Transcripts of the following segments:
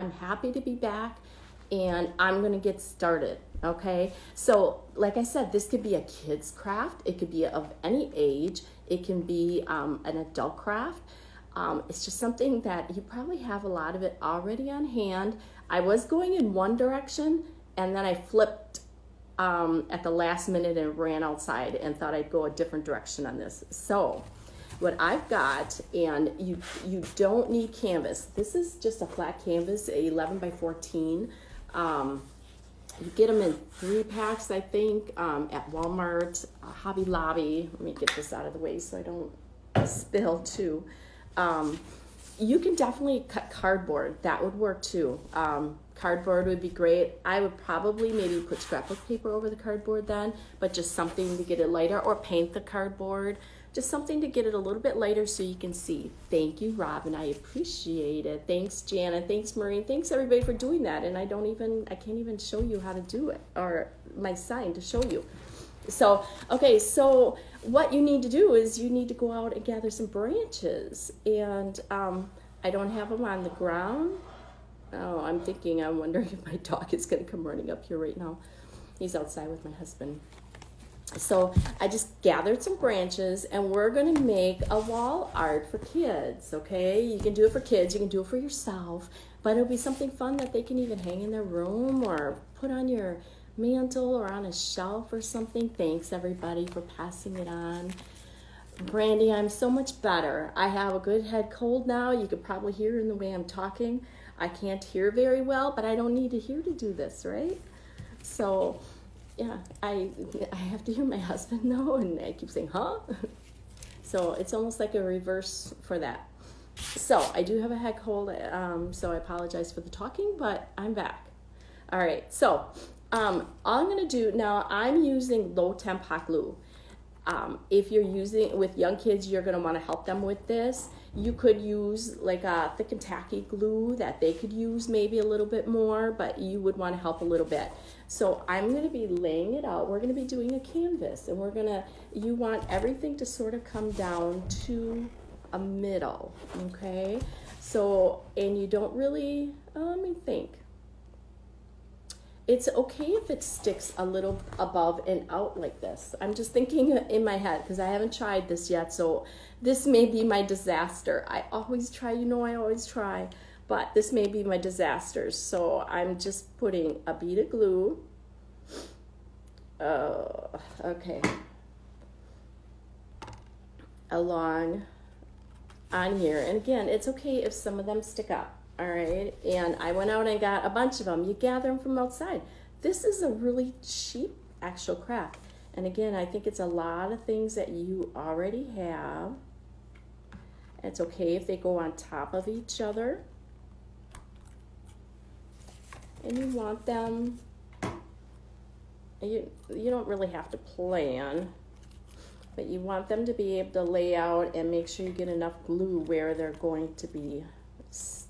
I'm happy to be back and I'm going to get started. Okay, so like I said, this could be a kid's craft, it could be of any age, it can be um, an adult craft. Um, it's just something that you probably have a lot of it already on hand. I was going in one direction and then I flipped um, at the last minute and ran outside and thought I'd go a different direction on this. So, what I've got, and you you don't need canvas. This is just a flat canvas, 11 by 14. Um, you get them in three packs, I think, um, at Walmart, uh, Hobby Lobby. Let me get this out of the way so I don't spill too. Um, you can definitely cut cardboard. That would work too. Um, cardboard would be great. I would probably maybe put scrapbook paper over the cardboard then, but just something to get it lighter, or paint the cardboard just something to get it a little bit lighter so you can see. Thank you, Robin. I appreciate it. Thanks, Jana. Thanks, Maureen. Thanks, everybody, for doing that. And I don't even, I can't even show you how to do it or my sign to show you. So, okay, so what you need to do is you need to go out and gather some branches. And um, I don't have them on the ground. Oh, I'm thinking, I'm wondering if my dog is going to come running up here right now. He's outside with my husband so I just gathered some branches and we're going to make a wall art for kids, okay? You can do it for kids, you can do it for yourself, but it'll be something fun that they can even hang in their room or put on your mantle or on a shelf or something. Thanks everybody for passing it on. Brandy, I'm so much better. I have a good head cold now. You could probably hear in the way I'm talking. I can't hear very well, but I don't need to hear to do this, right? So, yeah, I I have to hear my husband though, and I keep saying, huh? so it's almost like a reverse for that. So I do have a heck cold, um, so I apologize for the talking, but I'm back. All right, so um, all I'm gonna do now, I'm using low temp hot glue. Um, if you're using with young kids, you're gonna want to help them with this. You could use like a thick and tacky glue that they could use maybe a little bit more, but you would want to help a little bit. So I'm going to be laying it out. We're going to be doing a canvas, and we're going to. You want everything to sort of come down to a middle, okay? So and you don't really. Oh, let me think it's okay if it sticks a little above and out like this. I'm just thinking in my head because I haven't tried this yet. So this may be my disaster. I always try, you know, I always try, but this may be my disaster. So I'm just putting a bead of glue. Uh, okay. Along on here. And again, it's okay if some of them stick up all right? And I went out and got a bunch of them. You gather them from outside. This is a really cheap actual craft. And again, I think it's a lot of things that you already have. It's okay if they go on top of each other. And you want them, you, you don't really have to plan, but you want them to be able to lay out and make sure you get enough glue where they're going to be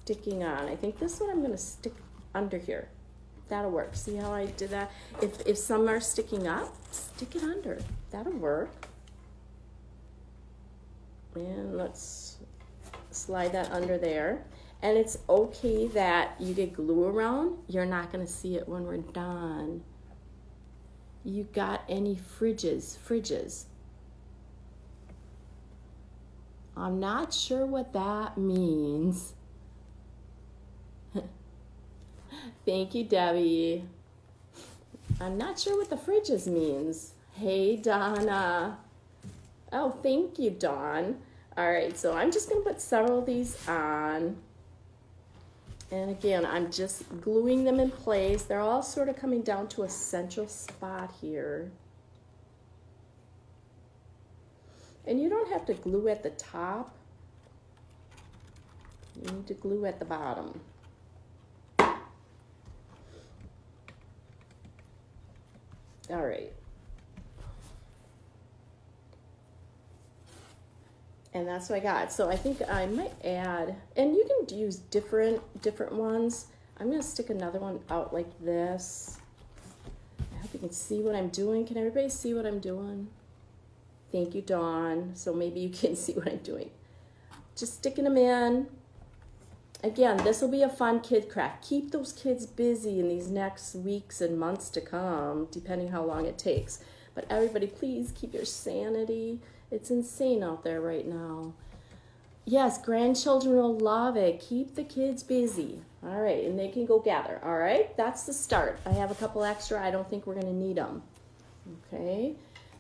sticking on. I think this one I'm going to stick under here. That'll work. See how I did that? If, if some are sticking up, stick it under. That'll work. And let's slide that under there. And it's okay that you get glue around. You're not going to see it when we're done. You got any fridges? Fridges. I'm not sure what that means. Thank you, Debbie. I'm not sure what the fridges means. Hey, Donna. Oh, thank you, Dawn. All right, so I'm just gonna put several of these on. And again, I'm just gluing them in place. They're all sort of coming down to a central spot here. And you don't have to glue at the top. You need to glue at the bottom. All right. And that's what I got. So I think I might add, and you can use different different ones. I'm gonna stick another one out like this. I hope you can see what I'm doing. Can everybody see what I'm doing? Thank you, Dawn. So maybe you can see what I'm doing. Just sticking them in. Again, this will be a fun kid craft. Keep those kids busy in these next weeks and months to come, depending how long it takes. But everybody, please keep your sanity. It's insane out there right now. Yes, grandchildren will love it. Keep the kids busy. All right, and they can go gather. All right, that's the start. I have a couple extra. I don't think we're going to need them. Okay,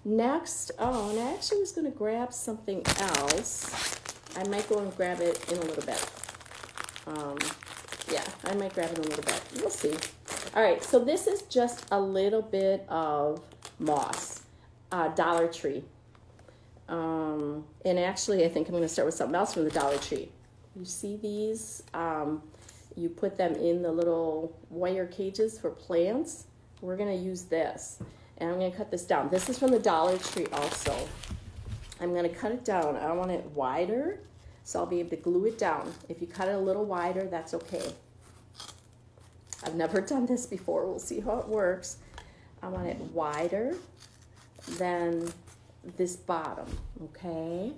next, oh, and I actually was going to grab something else. I might go and grab it in a little bit. Um, yeah, I might grab it a little bit. We'll see. All right, so this is just a little bit of moss, uh, Dollar Tree. Um, and actually, I think I'm going to start with something else from the Dollar Tree. You see these? Um, you put them in the little wire cages for plants. We're going to use this. And I'm going to cut this down. This is from the Dollar Tree also. I'm going to cut it down. I want it wider, so I'll be able to glue it down. If you cut it a little wider, that's okay. I've never done this before. We'll see how it works. I want it wider than this bottom, okay?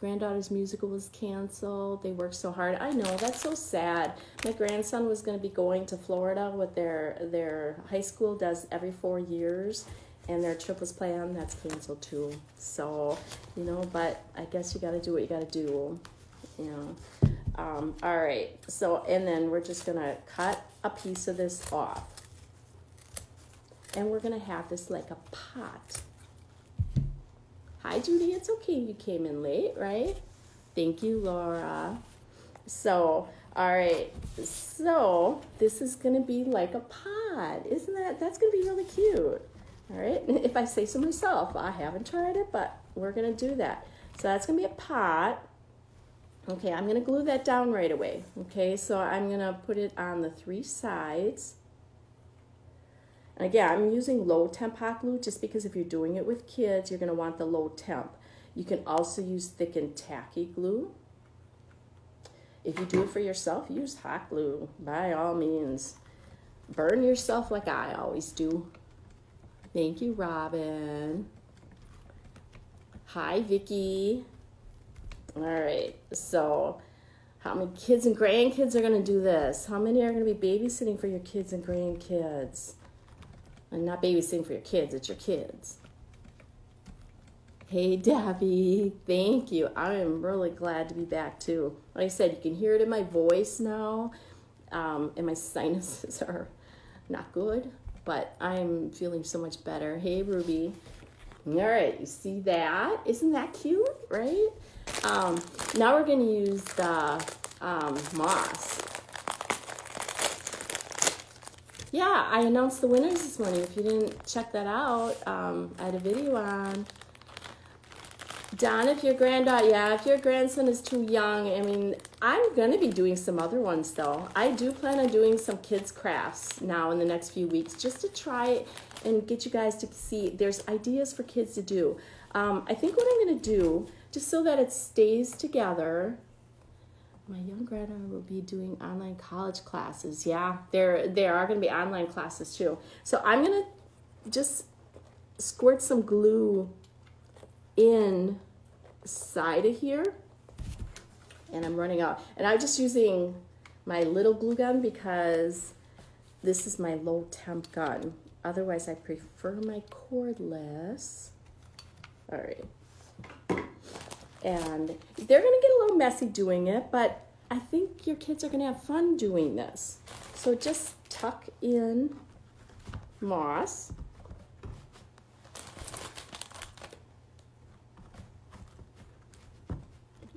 Granddaughter's musical was canceled. They worked so hard. I know, that's so sad. My grandson was going to be going to Florida with their their high school does every 4 years and their trip was planned. That's canceled too. So, you know, but I guess you got to do what you got to do. You know. Um, all right. So, and then we're just to cut a piece of this off. And we're to have this like a pot. Hi, Judy. It's okay you came in late, right? Thank you, Laura. So, all right. So, this is to be like a pot. Isn't that? That's to be really cute. All right. If I say so myself, I haven't tried it, but we're to do that. So, that's to be a pot. Okay, I'm to glue that down right away. Okay, so I'm to put it on the three sides. And again, I'm using low temp hot glue just because if you're doing it with kids, you're to want the low temp. You can also use thick and tacky glue. If you do it for yourself, use hot glue by all means. Burn yourself like I always do. Thank you, Robin. Hi, Vicki. All right, so how many kids and grandkids are going to do this? How many are going to be babysitting for your kids and grandkids? And not babysitting for your kids, it's your kids. Hey, Debbie, thank you. I am really glad to be back too. Like I said, you can hear it in my voice now, um, and my sinuses are not good, but I'm feeling so much better. Hey, Ruby. All right, you see that? Isn't that cute, right? Um, now we're to use the um, moss yeah, I announced the winners this morning. If you didn't check that out, um, I had a video on. Don, if your granddaughter, yeah, if your grandson is too young, I mean, I'm going to be doing some other ones though. I do plan on doing some kids' crafts now in the next few weeks just to try and get you guys to see there's ideas for kids to do. Um, I think what I'm going to do, just so that it stays together, my young granddaughter will be doing online college classes. Yeah, there there are going to be online classes too. So I'm going to just squirt some glue in side of here. And I'm running out. And I'm just using my little glue gun because this is my low temp gun. Otherwise, I prefer my cordless. All right and they're going to get a little messy doing it, but I think your kids are going to have fun doing this. So just tuck in moss.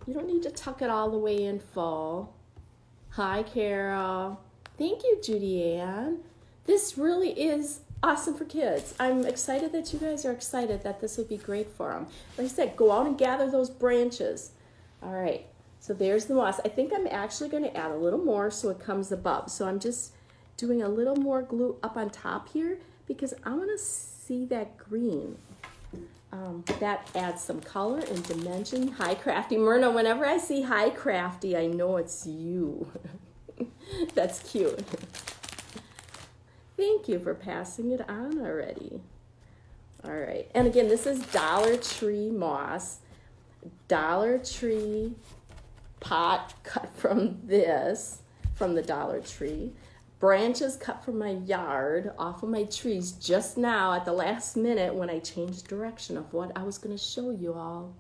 You don't need to tuck it all the way in full. Hi, Carol. Thank you, Judy Ann. This really is awesome for kids. I'm excited that you guys are excited that this would be great for them. Like I said, go out and gather those branches. All right, so there's the moss. I think I'm actually going to add a little more so it comes above. So I'm just doing a little more glue up on top here because I want to see that green. Um, that adds some color and dimension. Hi, Crafty Myrna. Whenever I see Hi, Crafty, I know it's you. That's cute. Thank you for passing it on already. All right. And again, this is Dollar Tree moss. Dollar Tree pot cut from this, from the Dollar Tree, branches cut from my yard off of my trees just now at the last minute when I changed direction of what I was going to show you all.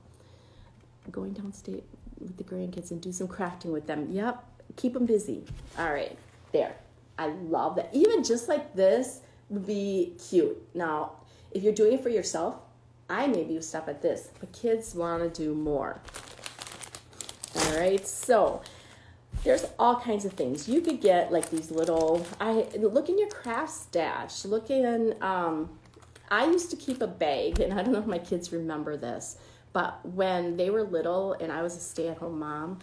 Going downstate with the grandkids and do some crafting with them. Yep, keep them busy. All right, there. I love that. Even just like this would be cute. Now, if you're doing it for yourself, I maybe stop at this, but kids want to do more. All right, so there's all kinds of things. You could get like these little i look in your craft stash. Look in um, i used to keep a bag and i don't know if my kids remember this but when they were little and i was a stay-at-home mom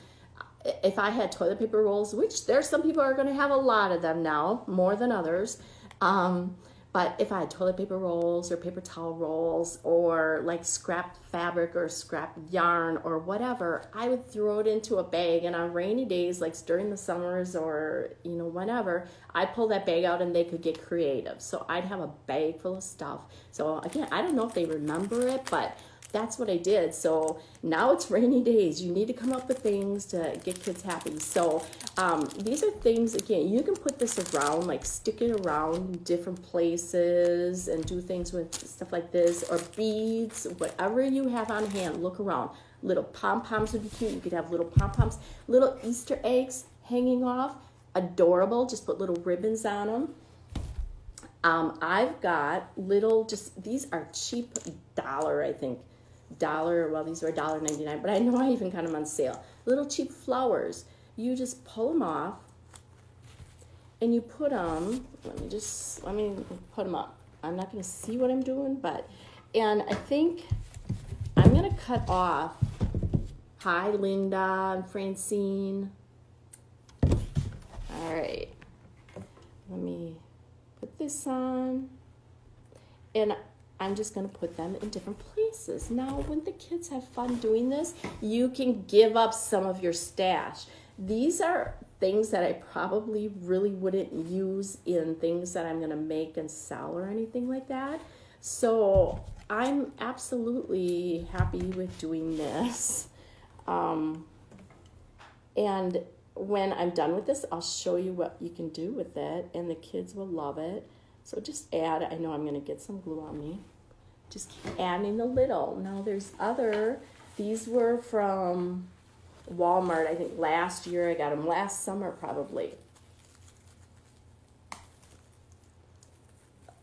if i had toilet paper rolls which there's some people are going to have a lot of them now more than others um, but if I had toilet paper rolls or paper towel rolls or like scrap fabric or scrap yarn or whatever, I would throw it into a bag. And on rainy days, like during the summers or, you know, whenever, I'd pull that bag out and they could get creative. So I'd have a bag full of stuff. So again, I don't know if they remember it, but that's what I did. So now it's rainy days. You need to come up with things to get kids happy. So um, these are things, again, you can put this around, like stick it around different places and do things with stuff like this or beads, whatever you have on hand, look around. Little pom-poms would be cute. You could have little pom-poms, little Easter eggs hanging off. Adorable. Just put little ribbons on them. Um, I've got little, just these are cheap dollar, I think dollar, well, these were $1.99, but I know I even got them on sale. Little cheap flowers. You just pull them off and you put them, let me just, let me put them up. I'm not to see what I'm doing, but, and I think I'm to cut off, hi, Linda and Francine. All right, let me put this on. And I'm just to put them in different places. Now, when the kids have fun doing this, you can give up some of your stash. These are things that I probably really wouldn't use in things that I'm to make and sell or anything like that. So I'm absolutely happy with doing this. Um, and when I'm done with this, I'll show you what you can do with it, and the kids will love it. So just add, I know I'm gonna get some glue on me. Just keep adding a little. Now there's other, these were from Walmart, I think last year. I got them last summer probably.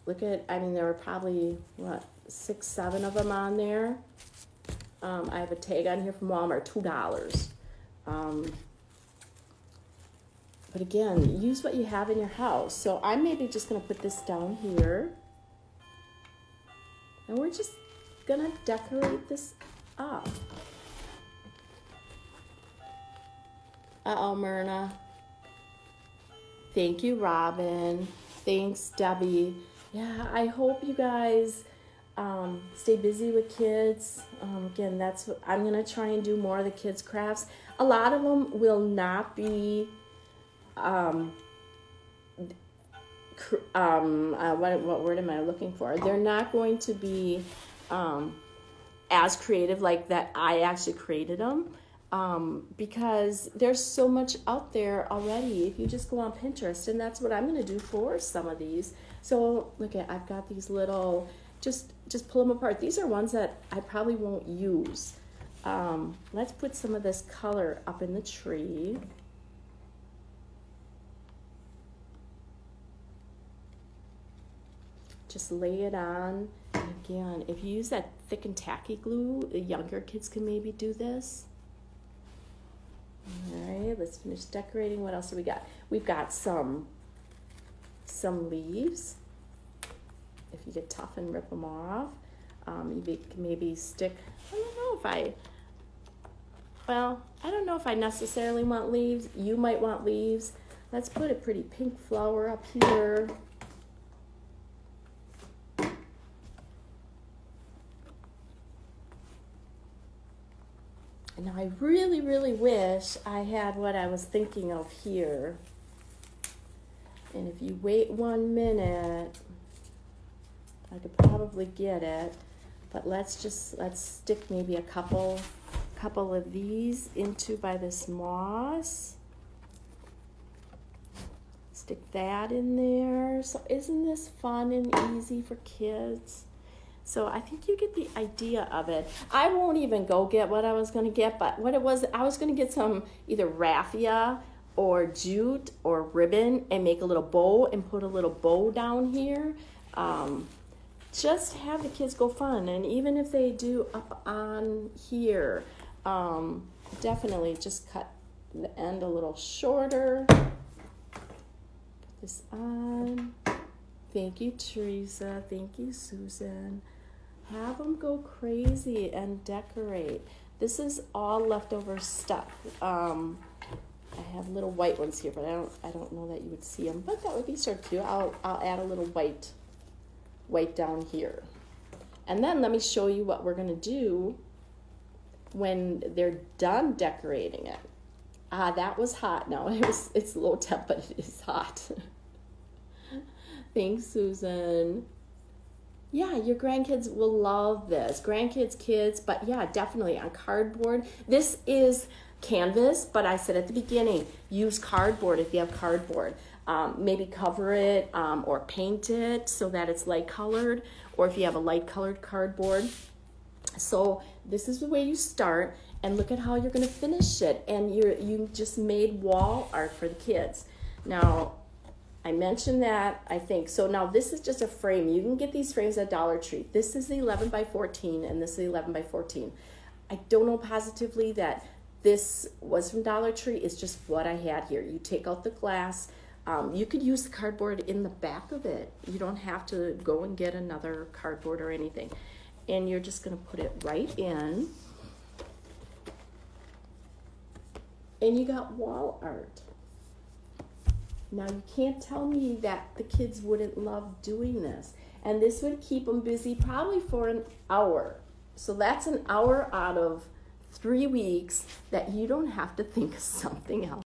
Look at, I mean, there were probably, what, six, seven of them on there. Um, I have a tag on here from Walmart, $2. Um, but again, use what you have in your house. So I'm maybe just to put this down here. And we're just to decorate this up. Uh-oh, Myrna. Thank you, Robin. Thanks, Debbie. Yeah, I hope you guys um, stay busy with kids. Um, again, that's what I'm to try and do more of the kids' crafts. A lot of them will not be um, um, uh, what, what word am I looking for? They're not going to be um, as creative like that I actually created them um, because there's so much out there already. If you just go on Pinterest, and that's what I'm going to do for some of these. So look at I've got these little just just pull them apart. These are ones that I probably won't use. Um, let's put some of this color up in the tree. Just lay it on. Again, if you use that thick and tacky glue, the younger kids can maybe do this. All right, let's finish decorating. What else do we got? We've got some some leaves. If you get tough and rip them off, um, you can maybe stick. I don't know if I. Well, I don't know if I necessarily want leaves. You might want leaves. Let's put a pretty pink flower up here. Now I really, really wish I had what I was thinking of here. And if you wait one minute, I could probably get it. But let's just, let's stick maybe a couple, couple of these into by this moss. Stick that in there. So isn't this fun and easy for kids? So I think you get the idea of it. I won't even go get what I was going to get, but what it was, I was going to get some either raffia or jute or ribbon and make a little bow and put a little bow down here. Um, just have the kids go fun. And even if they do up on here, um, definitely just cut the end a little shorter. Put this on. Thank you, Teresa. Thank you, Susan. Have them go crazy and decorate. This is all leftover stuff. Um, I have little white ones here, but I don't I don't know that you would see them. But that would be sort of cute. I'll I'll add a little white white down here. And then let me show you what we're gonna do when they're done decorating it. Ah, that was hot. No, it was it's low temp, but it is hot. Thanks, Susan. Yeah, your grandkids will love this. Grandkids, kids, but yeah, definitely on cardboard. This is canvas, but I said at the beginning, use cardboard if you have cardboard. Um, maybe cover it um, or paint it so that it's light colored, or if you have a light colored cardboard. So this is the way you start, and look at how you're going to finish it. And you're you just made wall art for the kids. Now, I mentioned that I think so. Now this is just a frame. You can get these frames at Dollar Tree. This is the 11 by 14, and this is the 11 by 14. I don't know positively that this was from Dollar Tree. It's just what I had here. You take out the glass. Um, you could use the cardboard in the back of it. You don't have to go and get another cardboard or anything. And you're just going to put it right in. And you got wall art. Now, you can't tell me that the kids wouldn't love doing this. And this would keep them busy probably for an hour. So that's an hour out of three weeks that you don't have to think of something else.